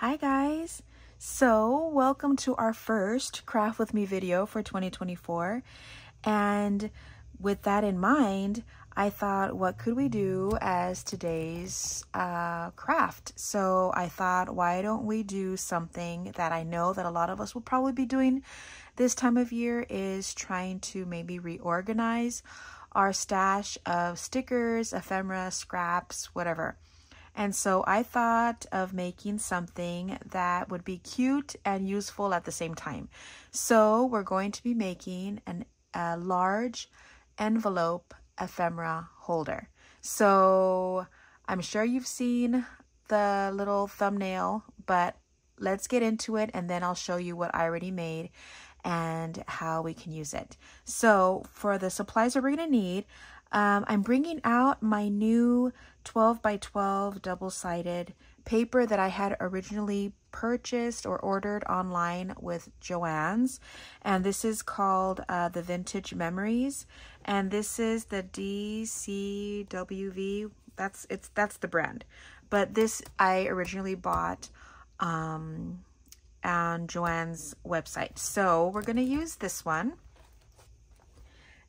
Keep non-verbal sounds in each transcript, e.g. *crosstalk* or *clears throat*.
Hi guys! So welcome to our first craft with me video for 2024 and with that in mind I thought what could we do as today's uh, craft so I thought why don't we do something that I know that a lot of us will probably be doing this time of year is trying to maybe reorganize our stash of stickers, ephemera, scraps, whatever. And so I thought of making something that would be cute and useful at the same time. So we're going to be making an, a large envelope ephemera holder. So I'm sure you've seen the little thumbnail, but let's get into it and then I'll show you what I already made and how we can use it. So for the supplies that we're going to need, um, I'm bringing out my new 12 by 12 double-sided paper that I had originally purchased or ordered online with Joann's. And this is called uh, the Vintage Memories. And this is the DCWV. That's it's that's the brand. But this I originally bought um, on Joann's website. So we're going to use this one.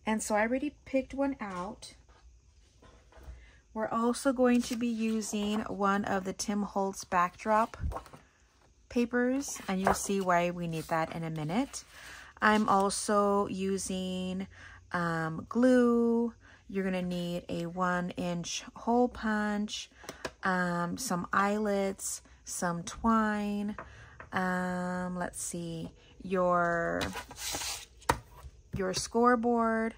And so I already picked one out. We're also going to be using one of the Tim Holtz backdrop papers, and you'll see why we need that in a minute. I'm also using um, glue. You're going to need a one inch hole punch, um, some eyelets, some twine. Um, let's see, your your scoreboard,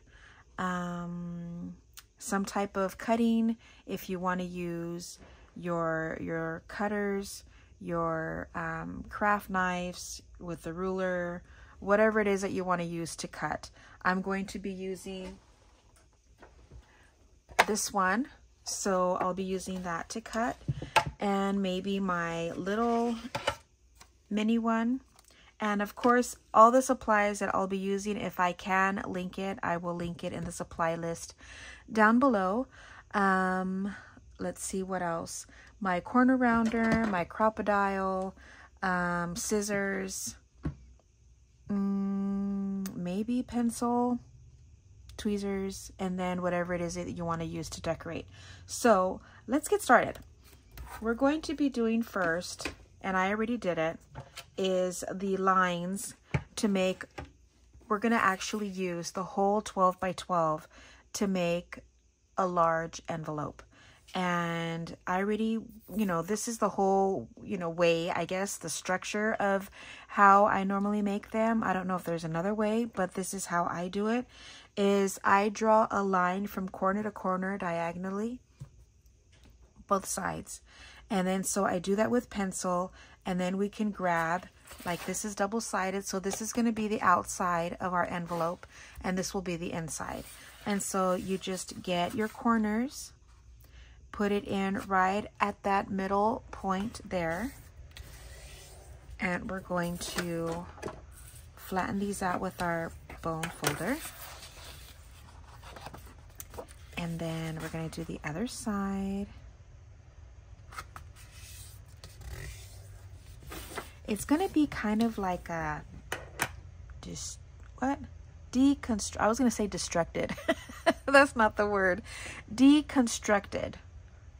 um, some type of cutting if you want to use your your cutters, your um, craft knives with the ruler, whatever it is that you want to use to cut. I'm going to be using this one, so I'll be using that to cut, and maybe my little mini one. And of course, all the supplies that I'll be using, if I can link it, I will link it in the supply list down below. Um, let's see what else. My corner rounder, my Crop-A-Dile, um, scissors, mm, maybe pencil, tweezers, and then whatever it is that you want to use to decorate. So let's get started. We're going to be doing first and I already did it, is the lines to make, we're going to actually use the whole 12 by 12 to make a large envelope. And I already, you know, this is the whole, you know, way, I guess, the structure of how I normally make them. I don't know if there's another way, but this is how I do it, is I draw a line from corner to corner diagonally, both sides. And then so I do that with pencil and then we can grab, like this is double-sided, so this is going to be the outside of our envelope and this will be the inside. And so you just get your corners, put it in right at that middle point there. And we're going to flatten these out with our bone folder. And then we're going to do the other side. It's going to be kind of like a, just, what? Deconstruct, I was going to say destructed. *laughs* That's not the word. Deconstructed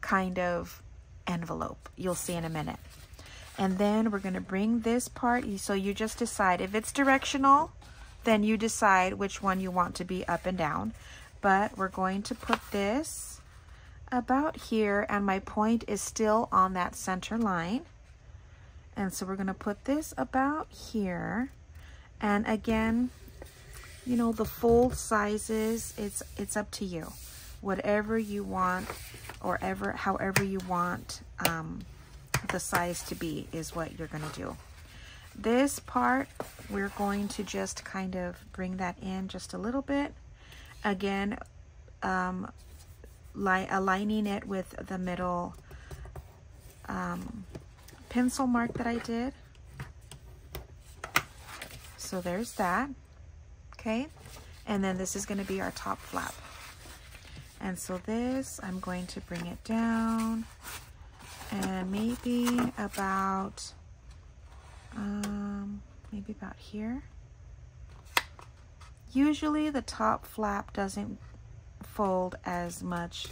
kind of envelope. You'll see in a minute. And then we're going to bring this part, so you just decide if it's directional, then you decide which one you want to be up and down. But we're going to put this about here, and my point is still on that center line. And so we're going to put this about here. And again, you know, the fold sizes, it's, it's up to you. Whatever you want or ever, however you want um, the size to be is what you're going to do. This part, we're going to just kind of bring that in just a little bit. Again, um, aligning it with the middle um, pencil mark that I did. So there's that, okay? And then this is gonna be our top flap. And so this, I'm going to bring it down and maybe about um, maybe about here. Usually the top flap doesn't fold as much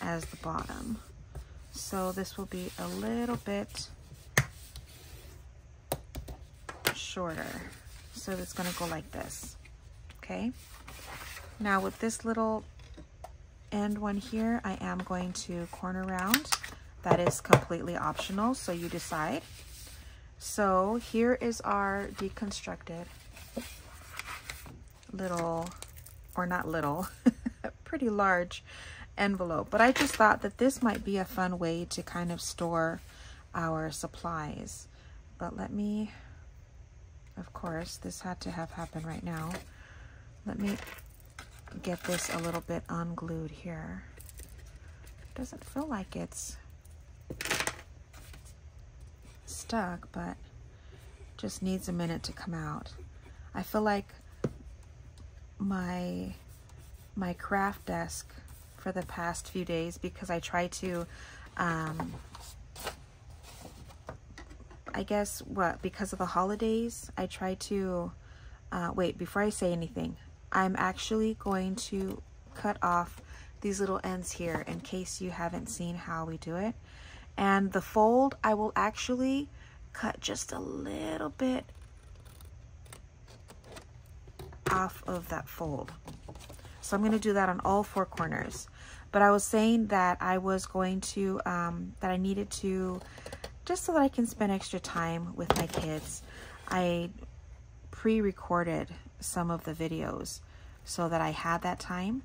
as the bottom. So this will be a little bit shorter. So it's gonna go like this, okay? Now with this little end one here, I am going to corner round. That is completely optional, so you decide. So here is our deconstructed little, or not little, *laughs* pretty large envelope. But I just thought that this might be a fun way to kind of store our supplies. But let me, of course, this had to have happened right now. Let me get this a little bit unglued here. Doesn't feel like it's stuck, but just needs a minute to come out. I feel like my my craft desk for the past few days because I try to um, I guess what because of the holidays I try to uh, wait before I say anything I'm actually going to cut off these little ends here in case you haven't seen how we do it and the fold, I will actually cut just a little bit off of that fold. So I'm going to do that on all four corners. But I was saying that I was going to, um, that I needed to, just so that I can spend extra time with my kids, I pre-recorded some of the videos so that I had that time.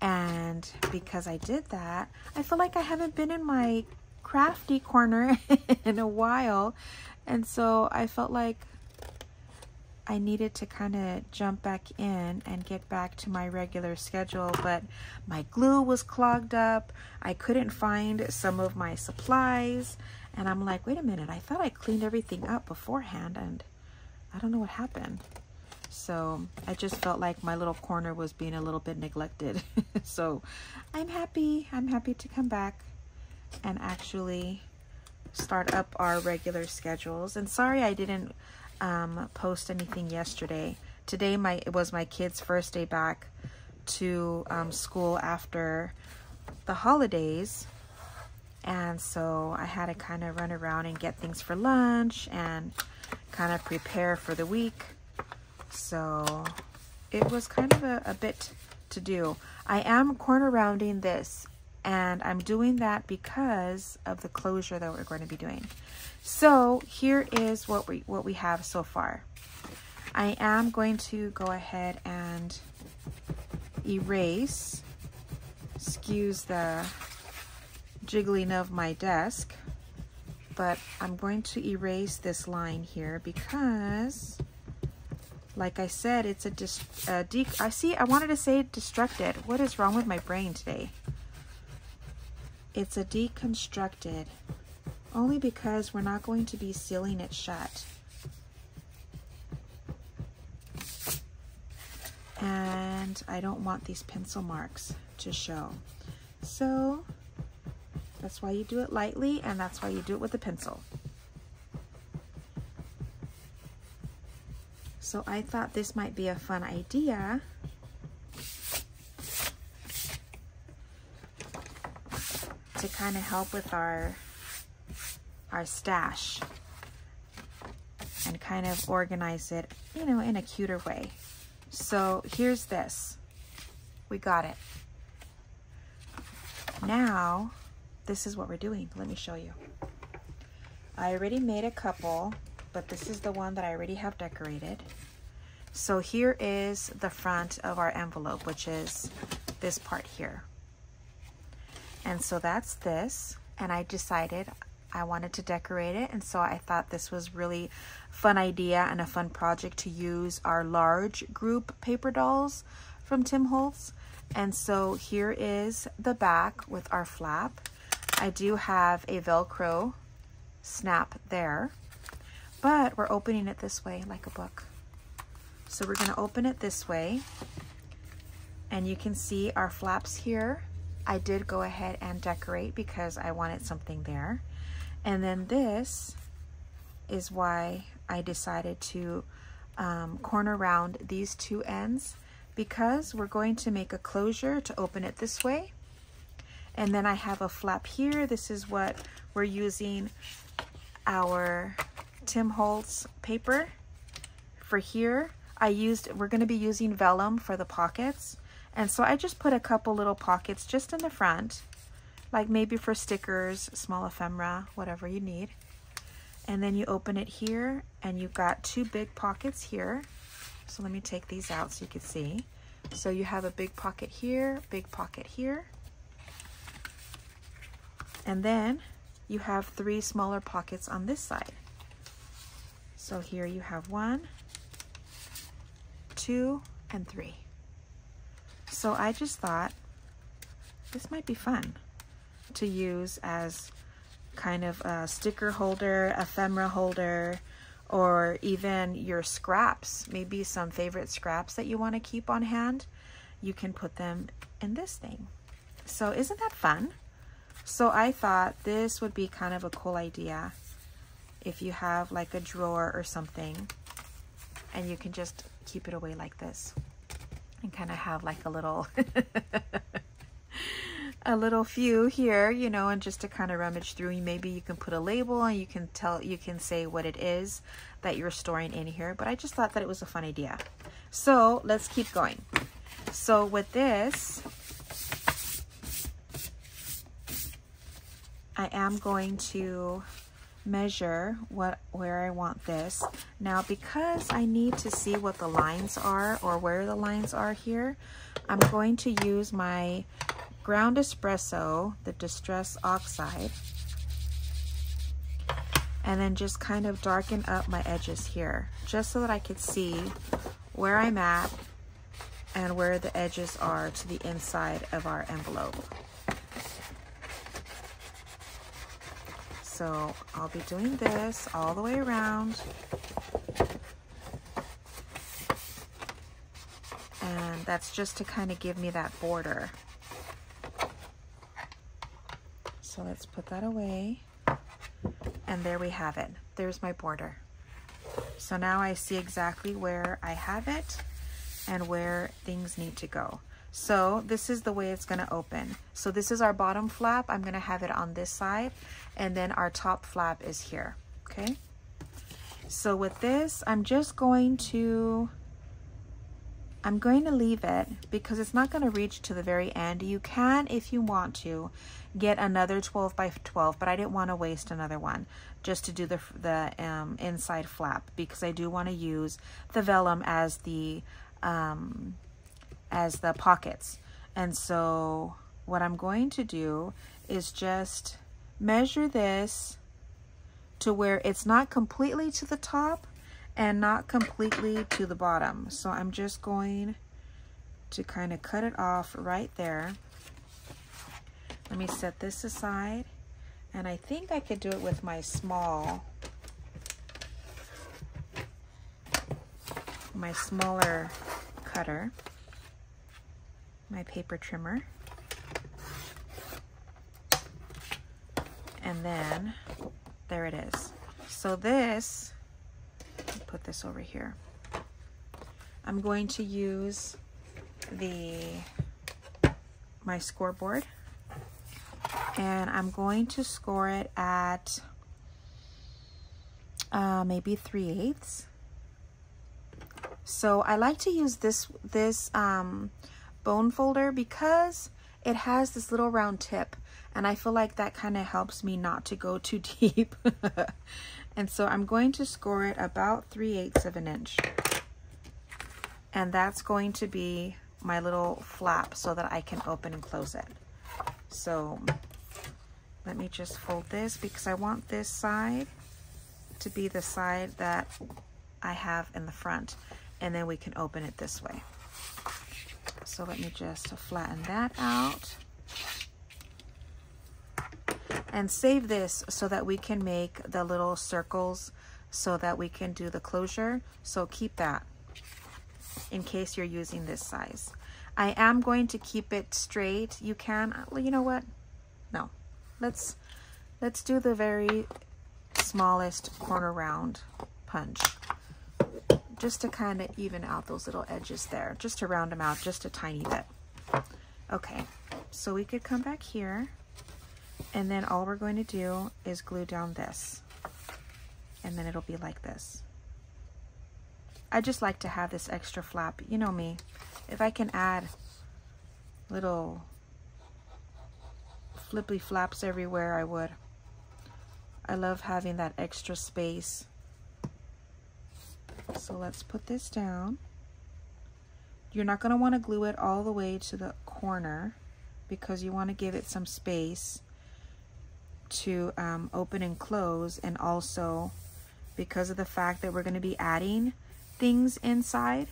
And because I did that, I feel like I haven't been in my crafty corner *laughs* in a while. And so I felt like I needed to kind of jump back in and get back to my regular schedule, but my glue was clogged up. I couldn't find some of my supplies. And I'm like, wait a minute, I thought I cleaned everything up beforehand and I don't know what happened. So I just felt like my little corner was being a little bit neglected. *laughs* so I'm happy. I'm happy to come back and actually start up our regular schedules. And sorry I didn't um, post anything yesterday. Today my it was my kid's first day back to um, school after the holidays. And so I had to kind of run around and get things for lunch and kind of prepare for the week. So it was kind of a, a bit to do. I am corner rounding this and I'm doing that because of the closure that we're going to be doing. So here is what we, what we have so far. I am going to go ahead and erase, excuse the jiggling of my desk, but I'm going to erase this line here because like I said, it's a, dis a de I see, I wanted to say destructed. What is wrong with my brain today? It's a deconstructed, only because we're not going to be sealing it shut. And I don't want these pencil marks to show. So that's why you do it lightly and that's why you do it with a pencil. So I thought this might be a fun idea to kind of help with our our stash and kind of organize it, you know, in a cuter way. So here's this. We got it. Now, this is what we're doing. Let me show you. I already made a couple, but this is the one that I already have decorated. So here is the front of our envelope, which is this part here. And so that's this. And I decided I wanted to decorate it. And so I thought this was really fun idea and a fun project to use our large group paper dolls from Tim Holtz. And so here is the back with our flap. I do have a Velcro snap there, but we're opening it this way like a book. So we're gonna open it this way and you can see our flaps here I did go ahead and decorate because I wanted something there. And then this is why I decided to um, corner round these two ends because we're going to make a closure to open it this way. And then I have a flap here. This is what we're using our Tim Holtz paper for here. I used, we're gonna be using vellum for the pockets. And so I just put a couple little pockets just in the front, like maybe for stickers, small ephemera, whatever you need. And then you open it here and you've got two big pockets here. So let me take these out so you can see. So you have a big pocket here, big pocket here. And then you have three smaller pockets on this side. So here you have one, two, and three. So I just thought this might be fun to use as kind of a sticker holder, ephemera holder, or even your scraps, maybe some favorite scraps that you want to keep on hand, you can put them in this thing. So isn't that fun? So I thought this would be kind of a cool idea if you have like a drawer or something and you can just keep it away like this and kind of have like a little *laughs* a little few here you know and just to kind of rummage through. Maybe you can put a label and you can tell you can say what it is that you're storing in here but I just thought that it was a fun idea. So let's keep going. So with this I am going to measure what where I want this. Now because I need to see what the lines are or where the lines are here, I'm going to use my ground espresso, the Distress Oxide, and then just kind of darken up my edges here, just so that I could see where I'm at and where the edges are to the inside of our envelope. So I'll be doing this all the way around. And that's just to kind of give me that border. So let's put that away. And there we have it. There's my border. So now I see exactly where I have it and where things need to go. So this is the way it's going to open. So this is our bottom flap. I'm going to have it on this side and then our top flap is here. Okay. So with this, I'm just going to, I'm going to leave it because it's not going to reach to the very end. You can, if you want to, get another 12 by 12, but I didn't want to waste another one just to do the, the um, inside flap because I do want to use the vellum as the um, as the pockets. And so what I'm going to do is just measure this to where it's not completely to the top and not completely to the bottom. So I'm just going to kind of cut it off right there. Let me set this aside. And I think I could do it with my small, my smaller cutter my paper trimmer. And then there it is. So this, put this over here. I'm going to use the my scoreboard and I'm going to score it at uh, maybe 3 eighths. So I like to use this this um, bone folder because it has this little round tip and I feel like that kind of helps me not to go too *laughs* deep. and so I'm going to score it about 3 eighths of an inch. And that's going to be my little flap so that I can open and close it. So let me just fold this because I want this side to be the side that I have in the front and then we can open it this way. So let me just flatten that out. And save this so that we can make the little circles so that we can do the closure. So keep that in case you're using this size. I am going to keep it straight. You can, you know what? No, let's, let's do the very smallest corner round punch just to kind of even out those little edges there, just to round them out just a tiny bit. Okay, so we could come back here and then all we're going to do is glue down this and then it'll be like this. I just like to have this extra flap. You know me, if I can add little flippy flaps everywhere, I would. I love having that extra space. So let's put this down. You're not going to want to glue it all the way to the corner because you want to give it some space to um, open and close and also because of the fact that we're going to be adding things inside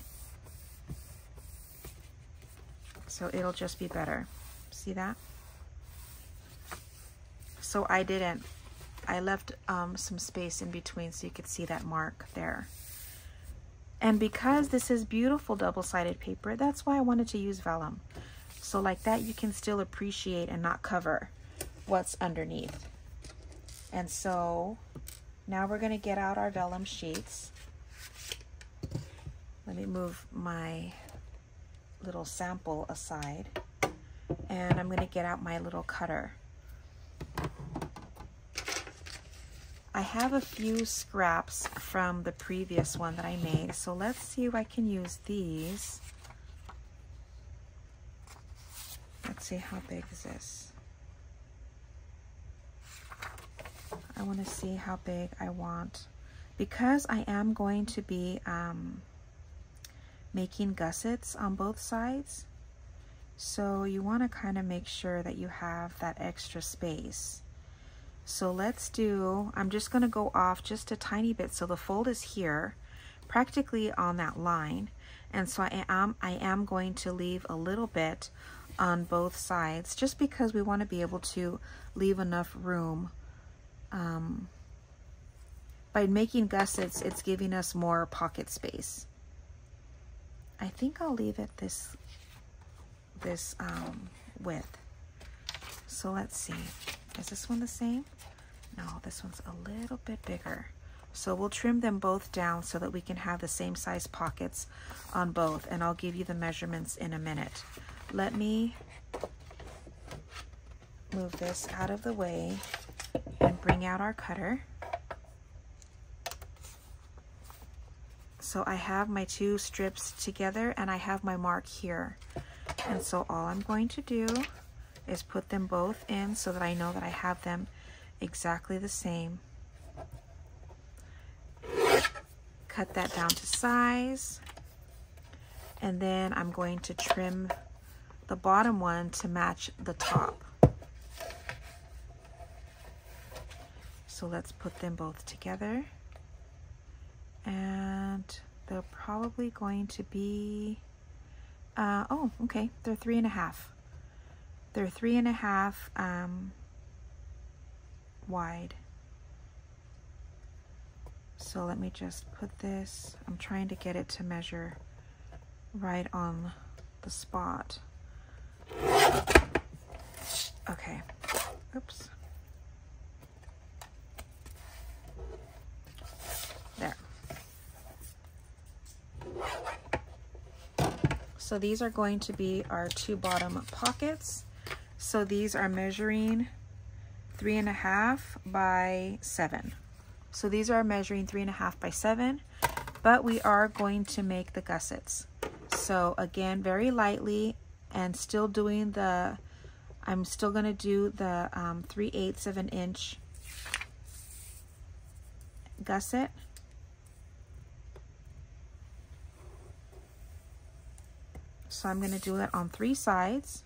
so it'll just be better. See that? So I didn't I left um, some space in between so you could see that mark there and because this is beautiful double-sided paper that's why I wanted to use vellum so like that you can still appreciate and not cover what's underneath and so now we're going to get out our vellum sheets. Let me move my little sample aside. And I'm going to get out my little cutter. I have a few scraps from the previous one that I made. So let's see if I can use these. Let's see how big is this. I want to see how big I want. Because I am going to be um, making gussets on both sides, so you want to kind of make sure that you have that extra space. So let's do, I'm just going to go off just a tiny bit. So the fold is here, practically on that line. And so I am, I am going to leave a little bit on both sides just because we want to be able to leave enough room um, by making gussets, it's giving us more pocket space. I think I'll leave it this, this um, width. So let's see, is this one the same? No, this one's a little bit bigger. So we'll trim them both down so that we can have the same size pockets on both. And I'll give you the measurements in a minute. Let me move this out of the way and bring out our cutter. So I have my two strips together and I have my mark here. And so all I'm going to do is put them both in so that I know that I have them exactly the same. Cut that down to size. And then I'm going to trim the bottom one to match the top. So let's put them both together. And they're probably going to be, uh, oh, okay, they're three and a half. They're three and a half um, wide. So let me just put this, I'm trying to get it to measure right on the spot. Okay, oops. There. So these are going to be our two bottom pockets. So these are measuring three and a half by seven. So these are measuring three and a half by seven, but we are going to make the gussets. So again, very lightly and still doing the, I'm still gonna do the um, 3 eighths of an inch gusset. So I'm going to do it on three sides.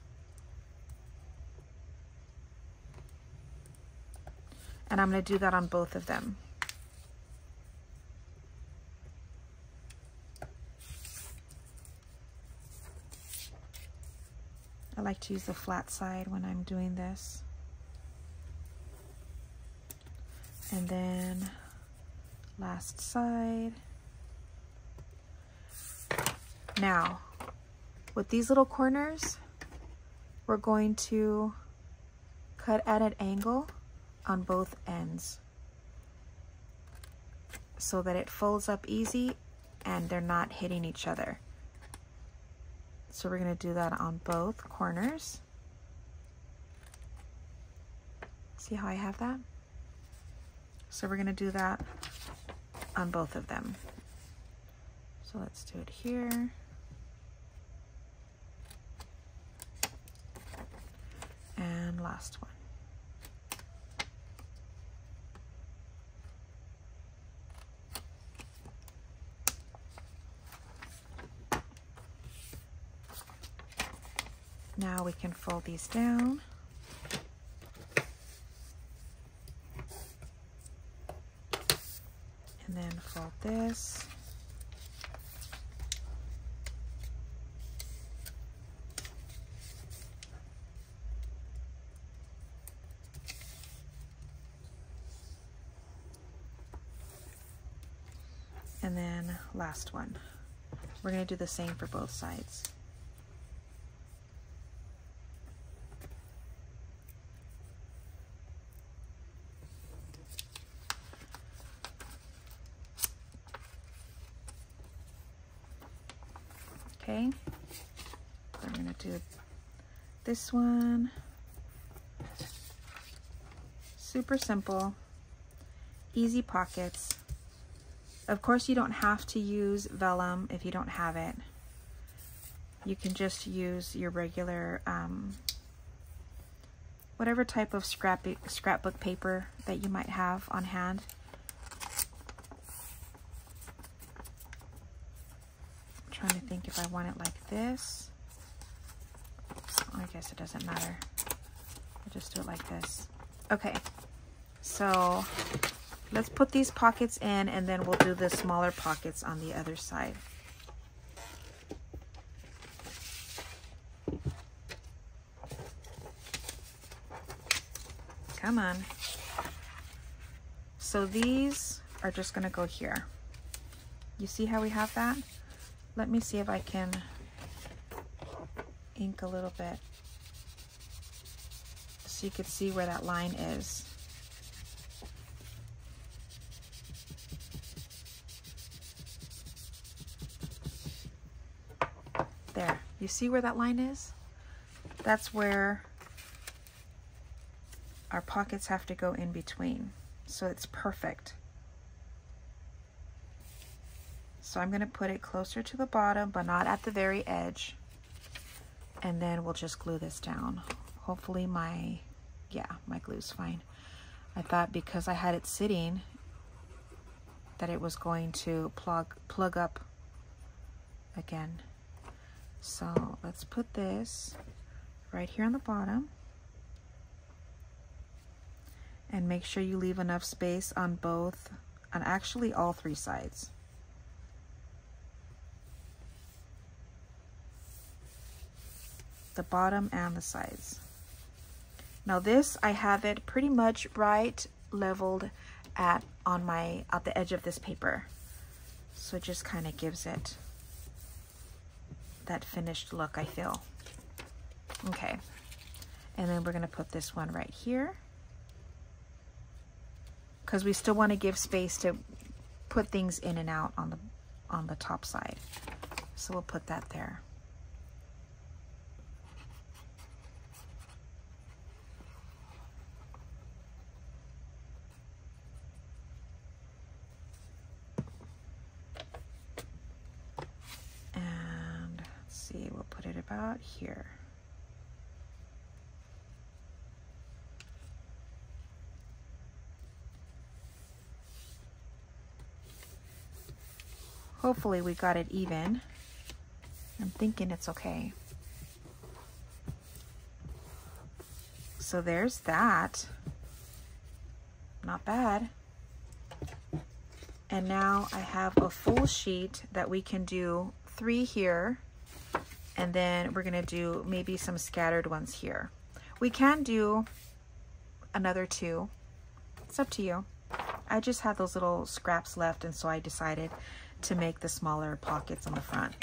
And I'm going to do that on both of them. I like to use the flat side when I'm doing this. And then last side. Now, with these little corners, we're going to cut at an angle on both ends. so that it folds up easy and they're not hitting each other. So we're going to do that on both corners. See how I have that? So we're going to do that on both of them. So let's do it here. And last one. Now we can fold these down. And then fold this. And then last one. We're going to do the same for both sides. Okay, we're gonna do this one. Super simple, easy pockets. Of course, you don't have to use vellum if you don't have it. You can just use your regular, um, whatever type of scrap scrapbook paper that you might have on hand. trying to think if I want it like this. It doesn't matter. I'll just do it like this. Okay, so let's put these pockets in and then we'll do the smaller pockets on the other side. Come on. So these are just gonna go here. You see how we have that? Let me see if I can ink a little bit so you could see where that line is. There, you see where that line is? That's where our pockets have to go in between. So it's perfect. So I'm going to put it closer to the bottom, but not at the very edge. And then we'll just glue this down. Hopefully my, yeah, my glue's fine. I thought because I had it sitting that it was going to plug, plug up again. So let's put this right here on the bottom. And make sure you leave enough space on both, on actually all three sides. the bottom and the sides. Now this, I have it pretty much right leveled at on my at the edge of this paper. So it just kind of gives it that finished look, I feel. Okay. And then we're going to put this one right here. Because we still want to give space to put things in and out on the on the top side. So we'll put that there. About here. Hopefully we got it even. I'm thinking it's okay. So there's that. Not bad. And now I have a full sheet that we can do three here and then we're gonna do maybe some scattered ones here. We can do another two. It's up to you. I just had those little scraps left and so I decided to make the smaller pockets on the front.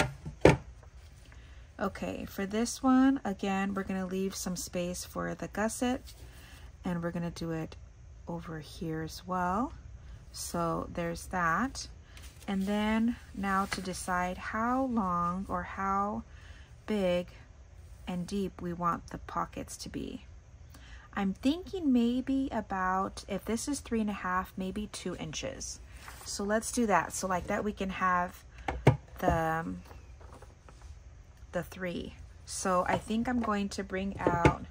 Okay, for this one, again, we're gonna leave some space for the gusset and we're gonna do it over here as well. So there's that. And then now to decide how long or how big and deep we want the pockets to be. I'm thinking maybe about, if this is three and a half, maybe two inches. So let's do that. So like that we can have the, um, the three. So I think I'm going to bring out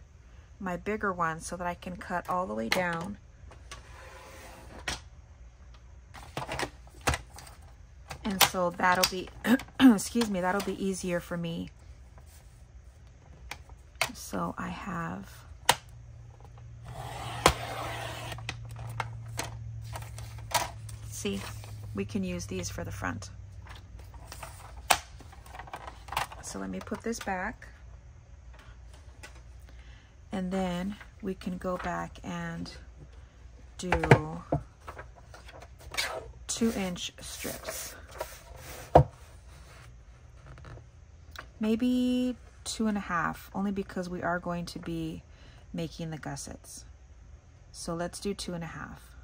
my bigger one so that I can cut all the way down. And so that'll be, *clears throat* excuse me, that'll be easier for me. So I have see, we can use these for the front. So let me put this back. And then we can go back and do two inch strips. Maybe two and a half, only because we are going to be making the gussets. So let's do two and a half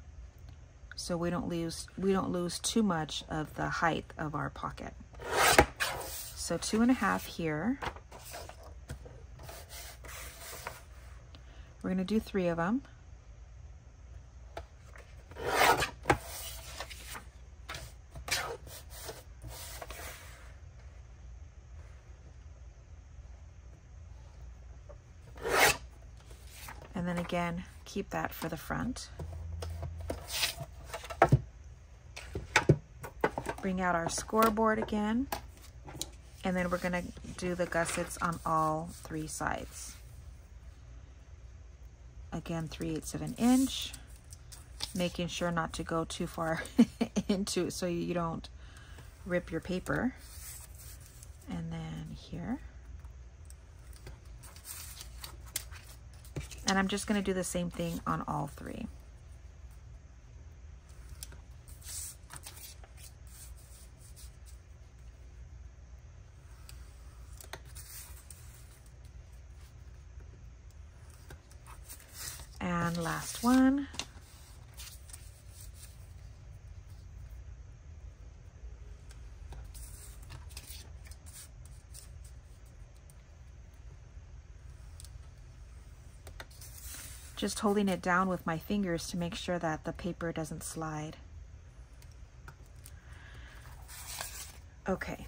so we don't lose we don't lose too much of the height of our pocket. So two and a half here. We're gonna do three of them. And then again, keep that for the front. bring out our scoreboard again. And then we're gonna do the gussets on all three sides. Again, 3 eighths of an inch, making sure not to go too far *laughs* into it so you don't rip your paper. And then here. And I'm just gonna do the same thing on all three. And last one. Just holding it down with my fingers to make sure that the paper doesn't slide. Okay.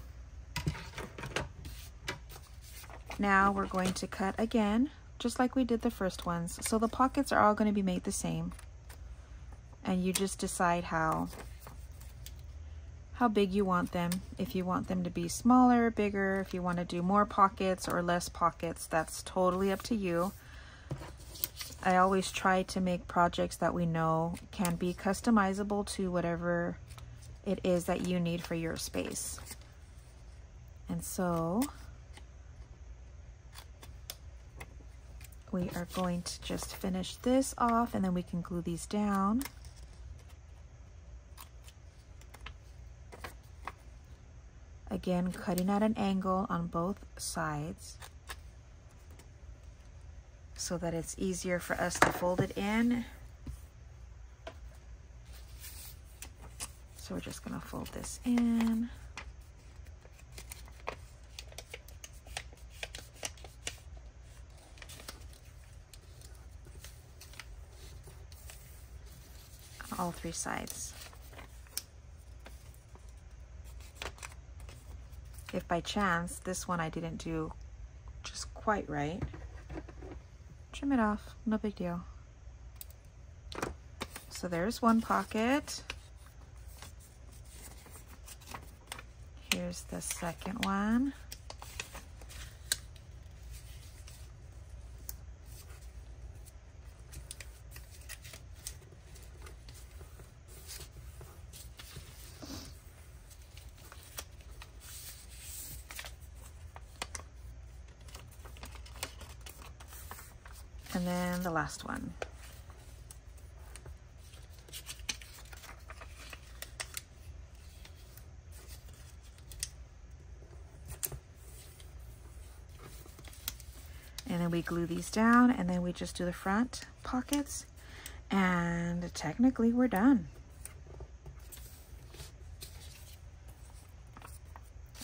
Now we're going to cut again just like we did the first ones. So the pockets are all going to be made the same. And you just decide how how big you want them. If you want them to be smaller, bigger, if you want to do more pockets or less pockets, that's totally up to you. I always try to make projects that we know can be customizable to whatever it is that you need for your space. And so we are going to just finish this off and then we can glue these down. Again, cutting at an angle on both sides so that it's easier for us to fold it in. So we're just gonna fold this in. all three sides. If by chance this one I didn't do just quite right, trim it off, no big deal. So there's one pocket. Here's the second one. last one. And then we glue these down and then we just do the front pockets and technically we're done.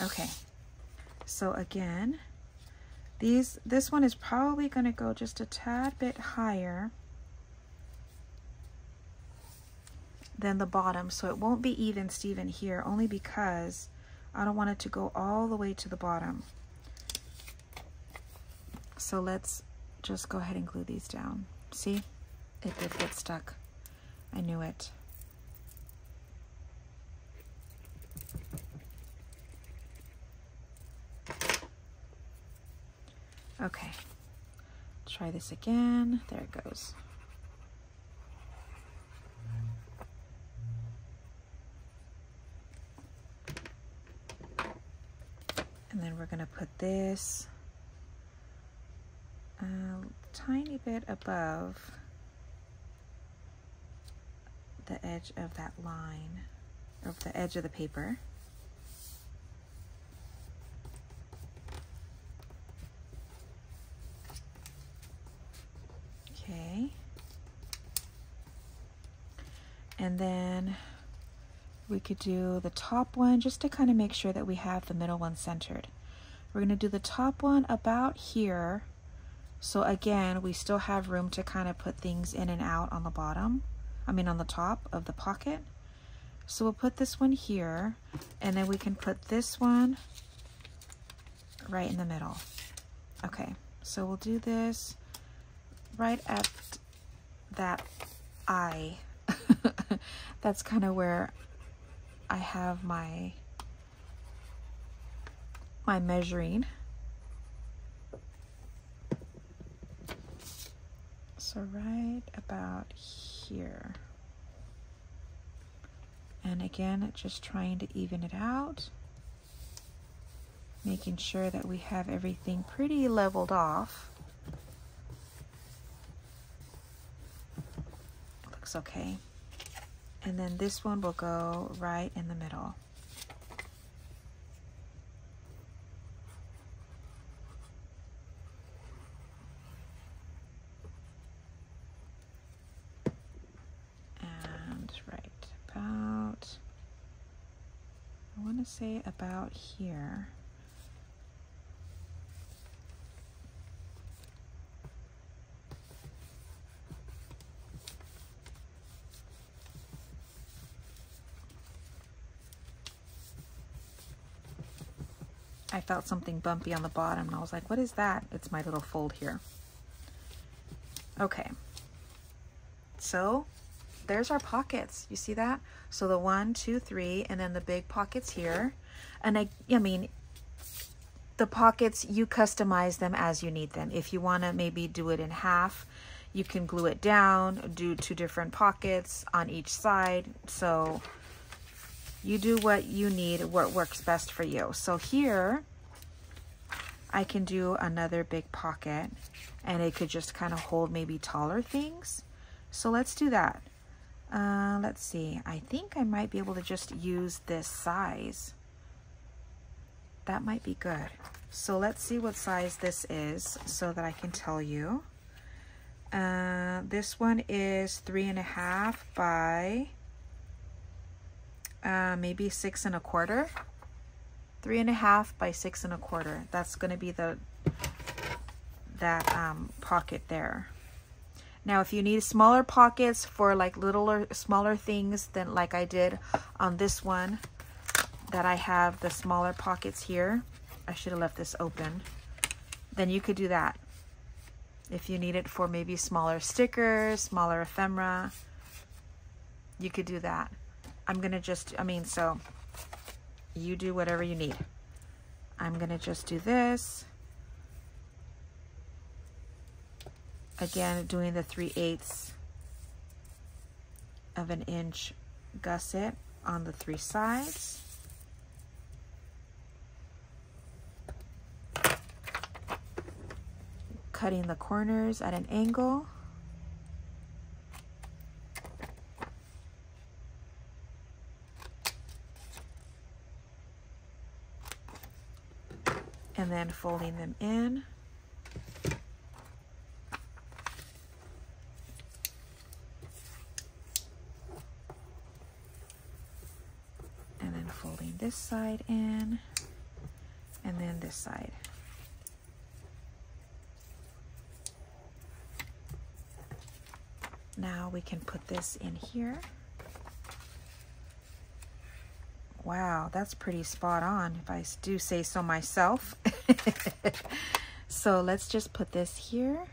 Okay, so again, these this one is probably going to go just a tad bit higher than the bottom, so it won't be even Steven here, only because I don't want it to go all the way to the bottom. So let's just go ahead and glue these down. See, it did get stuck. I knew it. Okay, try this again. There it goes. And then we're gonna put this a tiny bit above the edge of that line, of the edge of the paper. Okay. And then we could do the top one just to kind of make sure that we have the middle one centered. We're going to do the top one about here. So again, we still have room to kind of put things in and out on the bottom. I mean on the top of the pocket. So we'll put this one here and then we can put this one right in the middle. Okay, so we'll do this right at that eye. *laughs* That's kind of where I have my my measuring. So right about here. And again, just trying to even it out. Making sure that we have everything pretty leveled off. Looks okay. And then this one will go right in the middle. And right about, I want to say about here. I felt something bumpy on the bottom and I was like, what is that? It's my little fold here. Okay. So there's our pockets. You see that? So the one, two, three, and then the big pockets here. And I, I mean, the pockets, you customize them as you need them. If you want to maybe do it in half, you can glue it down, do two different pockets on each side. So you do what you need, what works best for you. So here, I can do another big pocket and it could just kind of hold maybe taller things. So let's do that. Uh, let's see, I think I might be able to just use this size. That might be good. So let's see what size this is so that I can tell you. Uh, this one is three and a half by uh, maybe six and a quarter. Three and a half by six and a quarter. That's going to be the that um, pocket there. Now, if you need smaller pockets for like littler, smaller things than like I did on this one, that I have the smaller pockets here. I should have left this open. Then you could do that. If you need it for maybe smaller stickers, smaller ephemera, you could do that. I'm going to just, I mean, so you do whatever you need. I'm going to just do this. Again, doing the 3 eighths of an inch gusset on the three sides. Cutting the corners at an angle. Then folding them in. And then folding this side in. And then this side. Now we can put this in here. Wow, that's pretty spot on if I do say so myself. *laughs* so let's just put this here.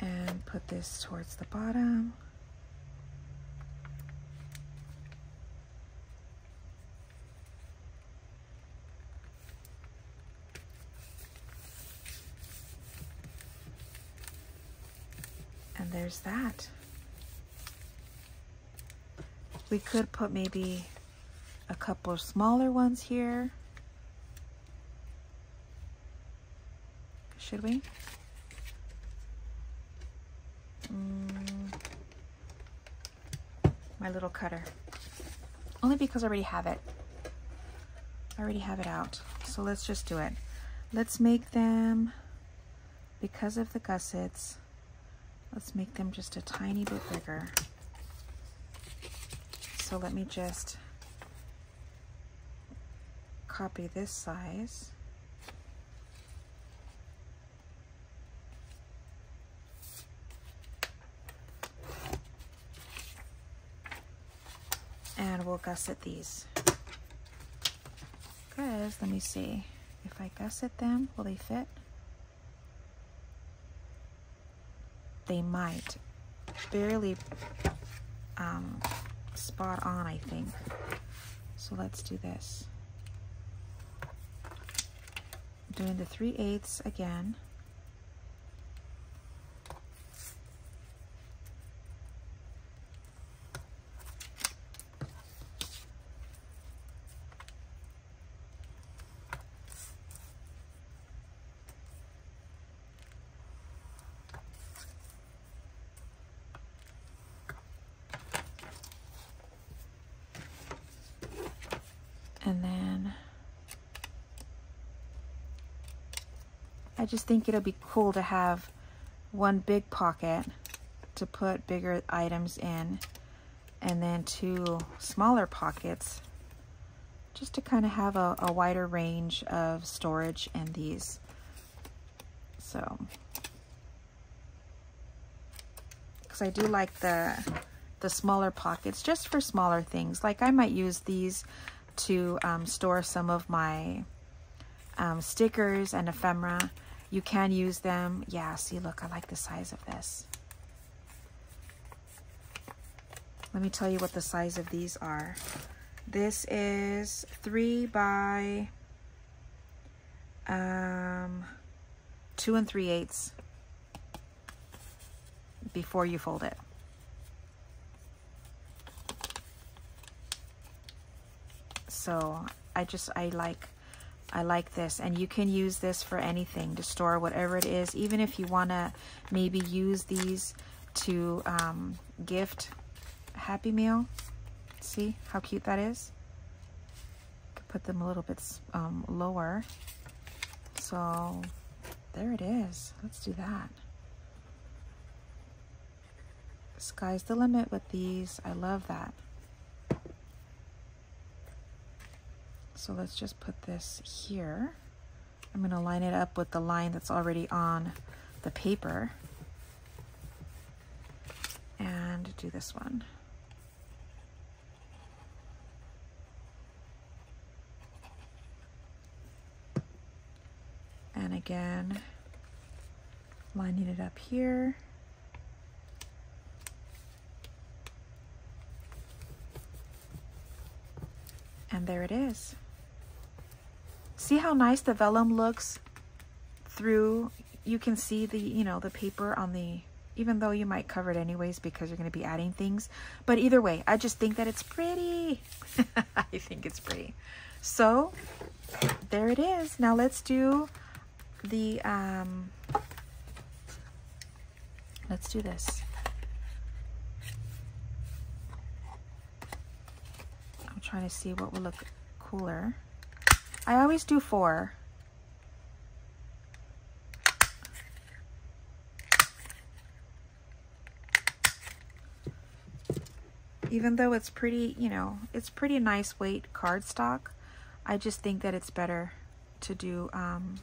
And put this towards the bottom. And there's that. We could put maybe a couple of smaller ones here. Should we? Mm. My little cutter. Only because I already have it. I already have it out. So let's just do it. Let's make them, because of the gussets, Let's make them just a tiny bit bigger. So let me just copy this size. And we'll gusset these. Because, let me see, if I gusset them, will they fit? They might. Barely um, spot on, I think. So let's do this. Doing the 3 eighths again. And then I just think it'll be cool to have one big pocket to put bigger items in and then two smaller pockets just to kind of have a, a wider range of storage in these. So, because I do like the the smaller pockets just for smaller things. Like I might use these to um, store some of my um, stickers and ephemera. You can use them. Yeah, see, look, I like the size of this. Let me tell you what the size of these are. This is three by um, two and three eighths before you fold it. So I just, I like, I like this. And you can use this for anything to store whatever it is. Even if you want to maybe use these to um, gift Happy Meal. See how cute that is? Put them a little bit um, lower. So there it is. Let's do that. Sky's the limit with these. I love that. So let's just put this here. I'm going to line it up with the line that's already on the paper. And do this one. And again, lining it up here. And there it is. See how nice the vellum looks through? You can see the, you know, the paper on the, even though you might cover it anyways because you're going to be adding things. But either way, I just think that it's pretty. *laughs* I think it's pretty. So there it is. Now let's do the, um, let's do this. I'm trying to see what will look cooler. I always do four. Even though it's pretty, you know, it's pretty nice weight cardstock, I just think that it's better to do um,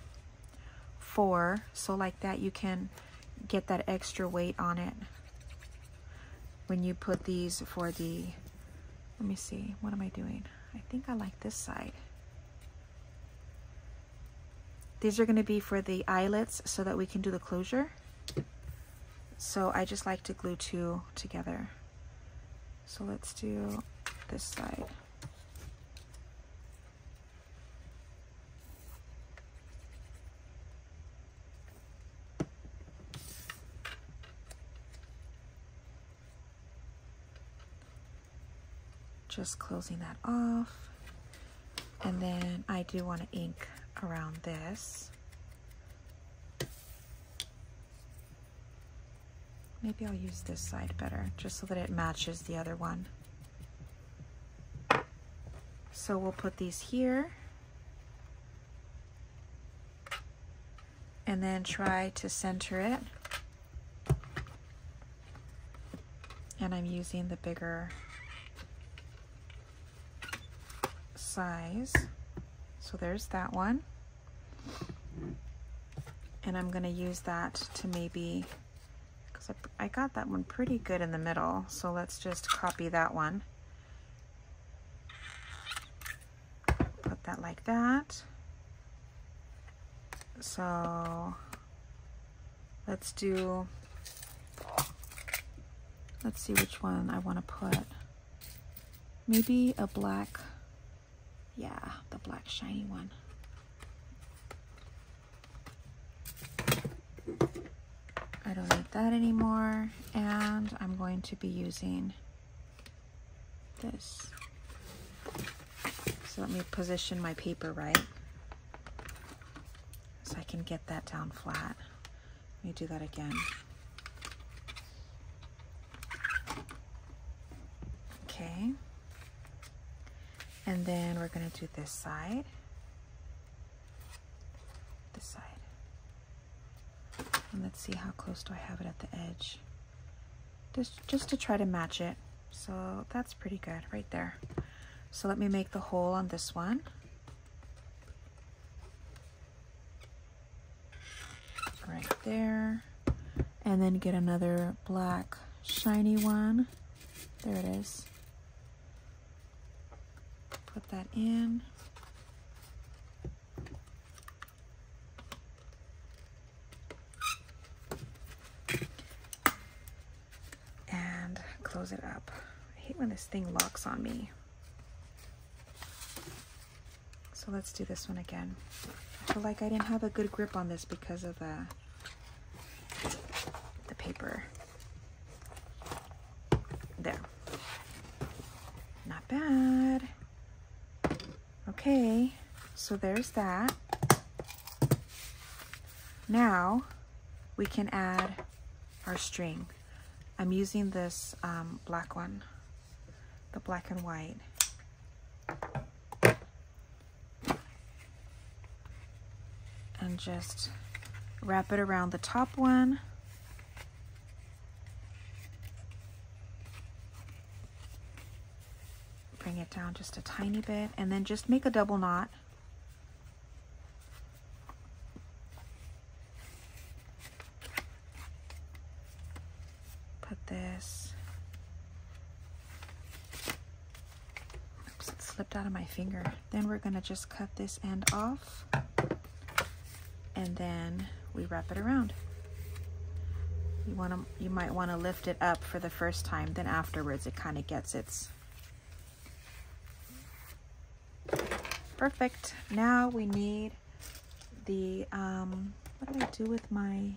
four. So like that, you can get that extra weight on it when you put these for the, let me see, what am I doing? I think I like this side. These are going to be for the eyelets so that we can do the closure. So I just like to glue two together. So let's do this side. Just closing that off. And then I do want to ink around this. Maybe I'll use this side better, just so that it matches the other one. So we'll put these here. And then try to center it. And I'm using the bigger size. So there's that one. And I'm gonna use that to maybe, because I, I got that one pretty good in the middle. So let's just copy that one. Put that like that. So let's do, let's see which one I wanna put. Maybe a black yeah, black shiny one. I don't need that anymore. And I'm going to be using this. So let me position my paper right. So I can get that down flat. Let me do that again. Okay. And then we're going to do this side. This side. And let's see how close do I have it at the edge. Just, just to try to match it. So that's pretty good right there. So let me make the hole on this one. Right there. And then get another black shiny one. There it is put that in. And close it up. I hate when this thing locks on me. So let's do this one again. I feel like I didn't have a good grip on this because of the, the paper. There. Not bad. Okay, so there's that. Now we can add our string. I'm using this um, black one, the black and white. And just wrap it around the top one. bring it down just a tiny bit and then just make a double knot. Put this, oops, it slipped out of my finger. Then we're gonna just cut this end off and then we wrap it around. You wanna, you might wanna lift it up for the first time, then afterwards it kind of gets its Perfect. Now we need the, um, what do I do with my,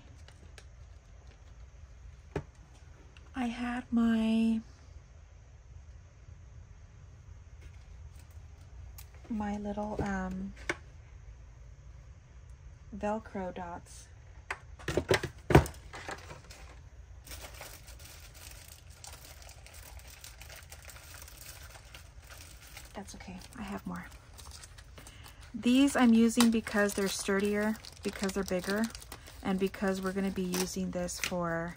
I had my, my little, um, Velcro dots. That's okay. I have more. These I'm using because they're sturdier, because they're bigger, and because we're going to be using this for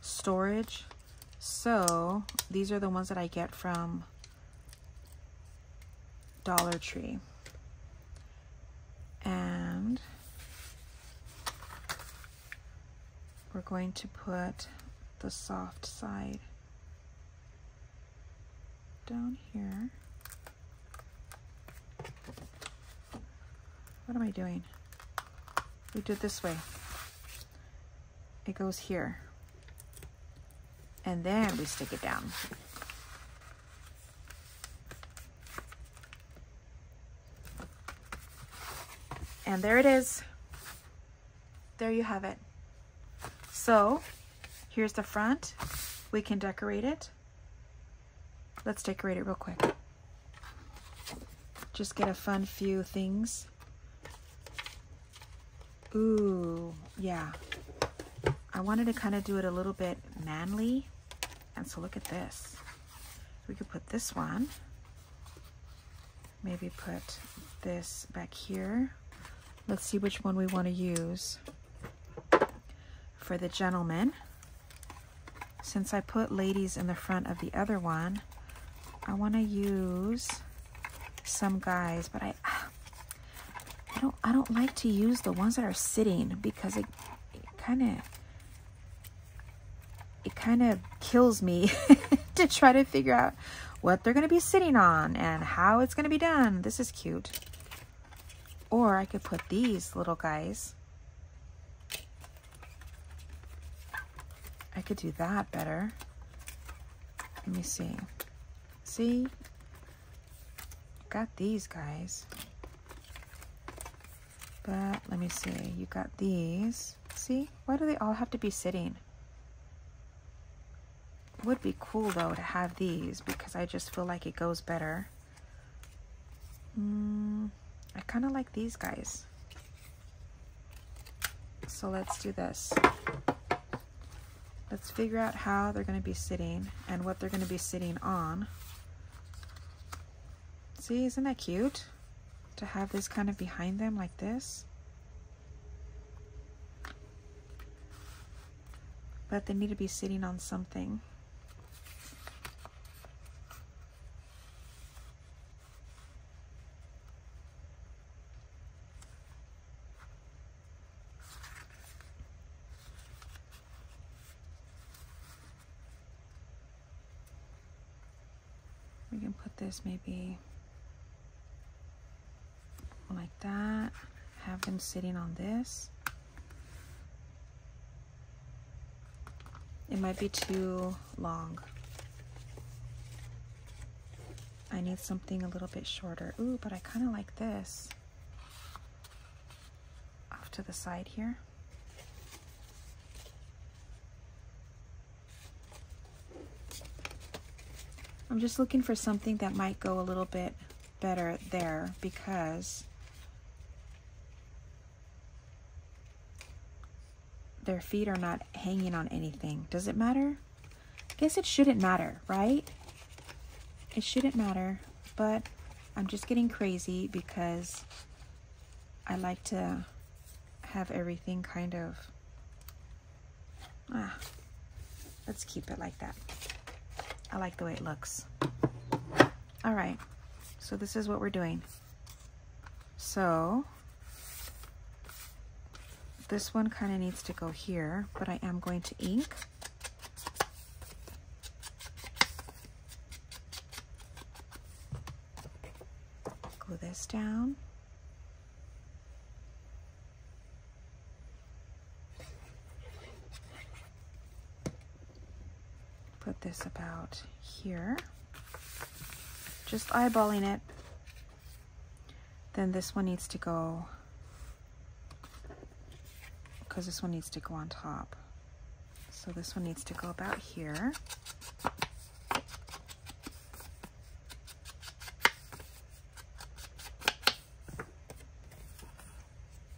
storage. So these are the ones that I get from Dollar Tree. And we're going to put the soft side down here. What am I doing? We do it this way. It goes here. And then we stick it down. And there it is. There you have it. So here's the front. We can decorate it. Let's decorate it real quick. Just get a fun few things. Ooh, yeah. I wanted to kind of do it a little bit manly. And so look at this. We could put this one. Maybe put this back here. Let's see which one we want to use for the gentleman. Since I put ladies in the front of the other one, I want to use some guys, but I I don't I don't like to use the ones that are sitting because it, kind of it kind of kills me *laughs* to try to figure out what they're going to be sitting on and how it's going to be done. This is cute. Or I could put these little guys. I could do that better. Let me see. See? Got these guys. But let me see. You got these. See? Why do they all have to be sitting? Would be cool though to have these because I just feel like it goes better. Hmm. I kind of like these guys. So let's do this. Let's figure out how they're going to be sitting and what they're going to be sitting on. See, isn't that cute? To have this kind of behind them like this. But they need to be sitting on something. We can put this maybe like that. Have them sitting on this. It might be too long. I need something a little bit shorter. Ooh, but I kind of like this. Off to the side here. I'm just looking for something that might go a little bit better there because their feet are not hanging on anything. Does it matter? I guess it shouldn't matter, right? It shouldn't matter, but I'm just getting crazy because I like to have everything kind of, ah, let's keep it like that. I like the way it looks. All right, so this is what we're doing. So this one kind of needs to go here, but I am going to ink. Glue this down. put this about here. Just eyeballing it. Then this one needs to go, because this one needs to go on top. So this one needs to go about here.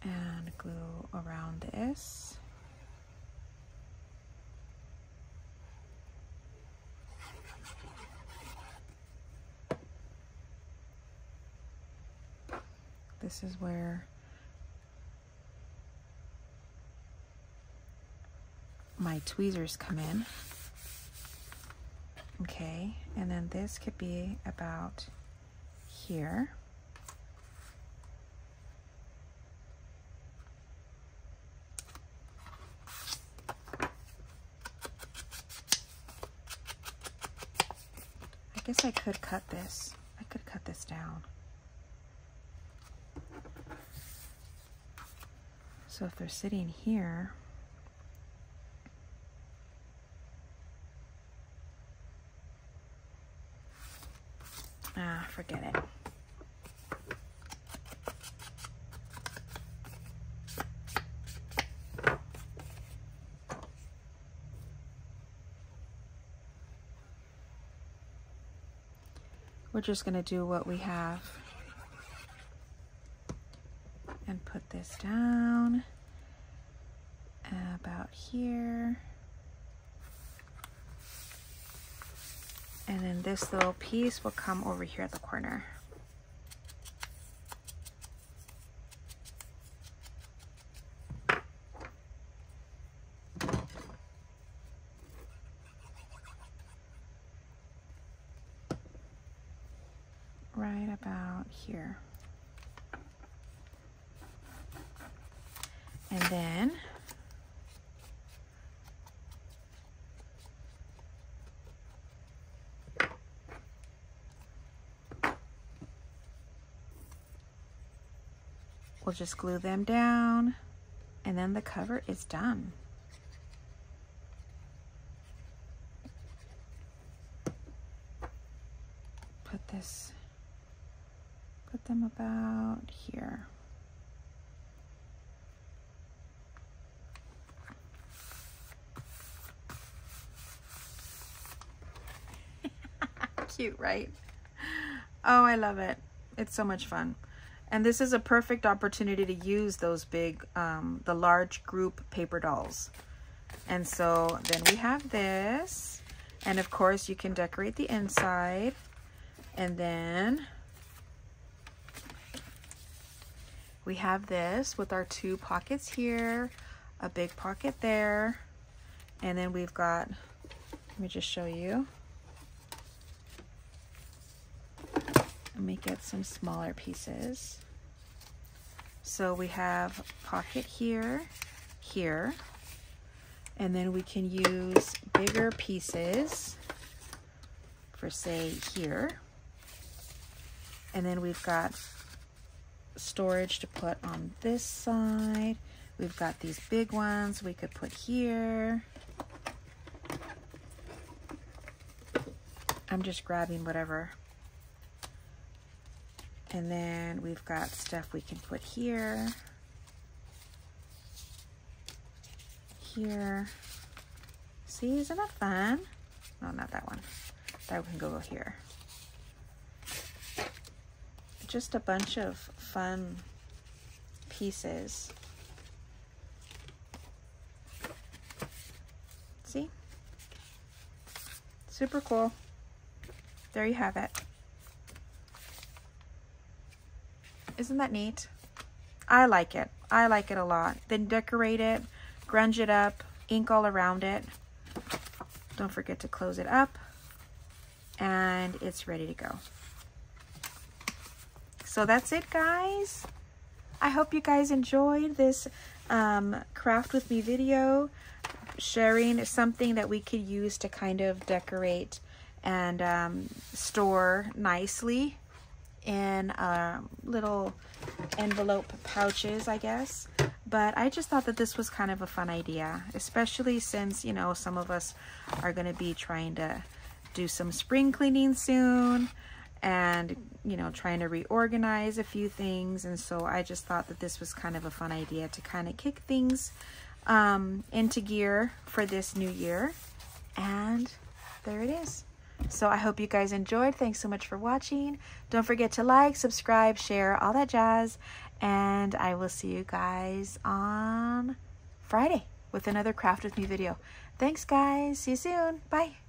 And glue around this. this is where my tweezers come in. Okay, and then this could be about here. I guess I could cut this. I could cut this down. So if they're sitting here, ah, forget it. We're just going to do what we have and put this down about here. And then this little piece will come over here at the corner. Right about here. And then we'll just glue them down and then the cover is done. Put this, put them about here. Cute, right? Oh, I love it. It's so much fun. And this is a perfect opportunity to use those big, um, the large group paper dolls. And so then we have this. And of course you can decorate the inside. And then we have this with our two pockets here, a big pocket there. And then we've got, let me just show you. Make it some smaller pieces. So we have pocket here, here, and then we can use bigger pieces for say here. And then we've got storage to put on this side. We've got these big ones we could put here. I'm just grabbing whatever and then we've got stuff we can put here, here. See, isn't that fun? No, not that one. That one can go here. Just a bunch of fun pieces. See? Super cool. There you have it. Isn't that neat? I like it. I like it a lot. Then decorate it, grunge it up, ink all around it. Don't forget to close it up. And it's ready to go. So that's it, guys. I hope you guys enjoyed this um, craft with me video, sharing something that we could use to kind of decorate and um, store nicely in um, little envelope pouches, I guess. But I just thought that this was kind of a fun idea, especially since, you know, some of us are going to be trying to do some spring cleaning soon and, you know, trying to reorganize a few things. And so I just thought that this was kind of a fun idea to kind of kick things um, into gear for this new year. And there it is. So I hope you guys enjoyed. Thanks so much for watching. Don't forget to like, subscribe, share, all that jazz. And I will see you guys on Friday with another Craft With Me video. Thanks, guys. See you soon. Bye.